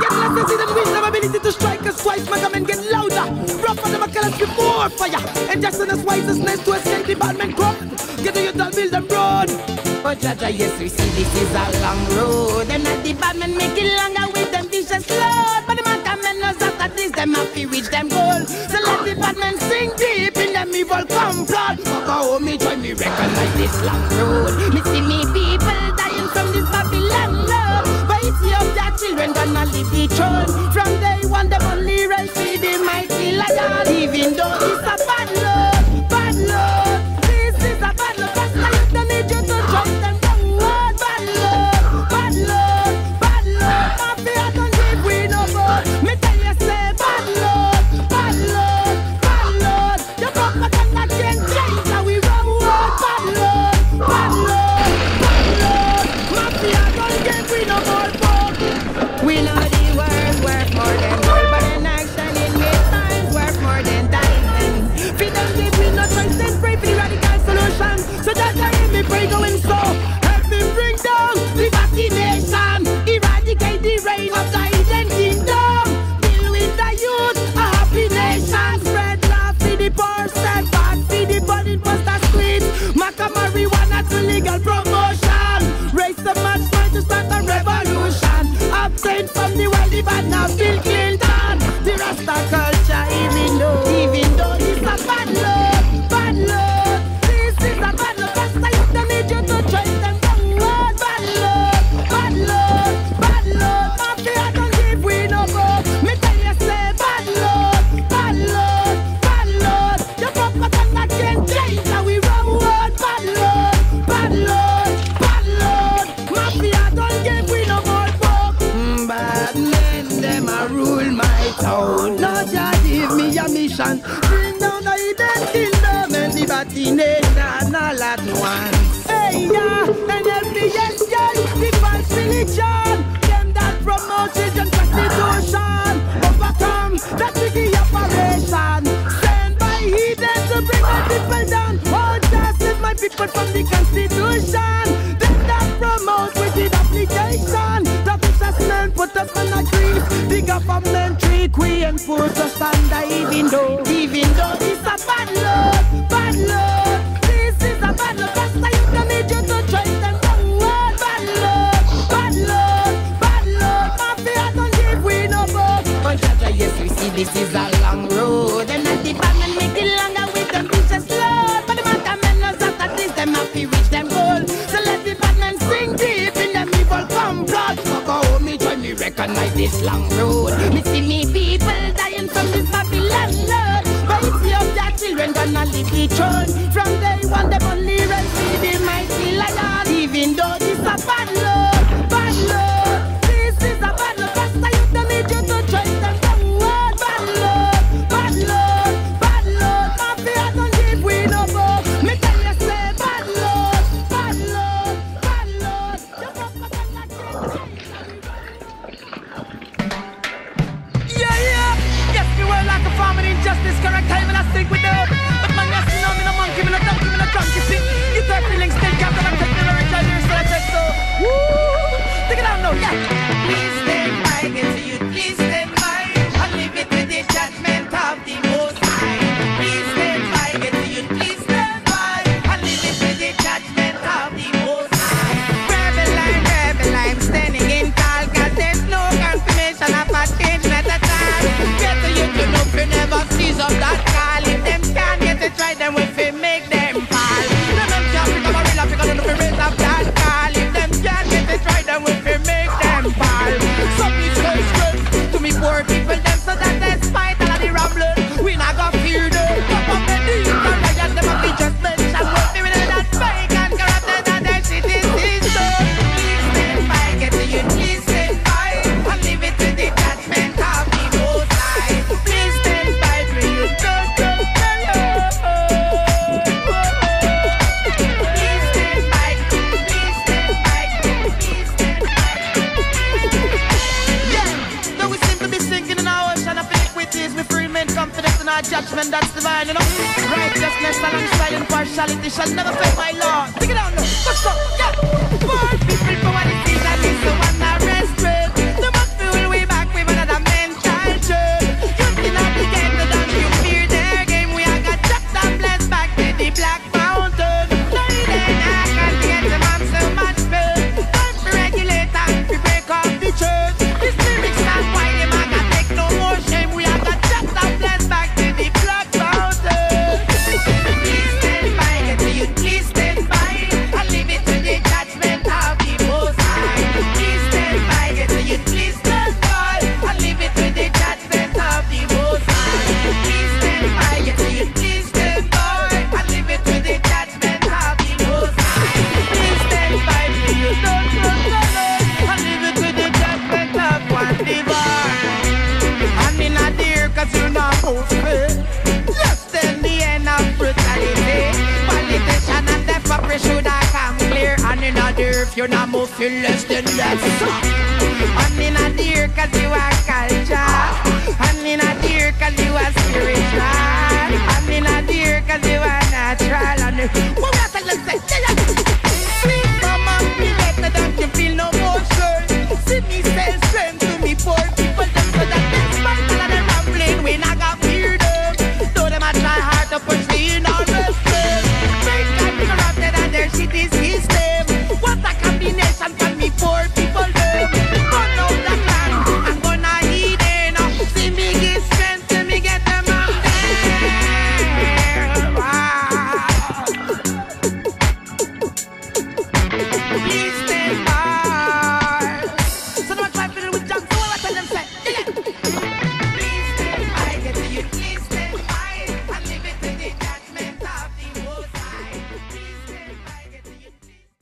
get less and see them win. Them ability to strike us twice. My men get louder. Rougher than my colors before fire. And just in is wise as nice to escape the bad men crop. Get to your done, build them run. But Jaja, yes, we see this is a long road. And at the bad men make it longer with them vicious load. But the man come and knows that at least them happy with them goal. So let the bad men sing deep. Evil come flood. Papa, oh, me joy, me recognize this long road. Me see me people dying from this Babylon love. But it's your their children gonna leave the throne. From day one, the only run see the mighty lion. Even though it's a bad love. nation. Bring down the hidden kingdom and the batty nation, all at once. Hey, yeah, and every yes, yeah, the false religion. Them that promote religion, prostitution. Overcome the tricky operation. Send by hidden to bring my people down. Oh, just save my people from the constitution. Them that promote wicked application. The assessment put us on a grief government trick we enforce the standard even though, even though it's a bad law. this long road. and that's divine, you know. Righteousness alongside impartiality shall never fail my law. Take it down look, Touch up. Yeah. Boy. If you not move feel less than that. I'm in a deer cause you are culture. I'm in a deer cause you are spiritual. I'm in a deer cause you are natural. And what else I say?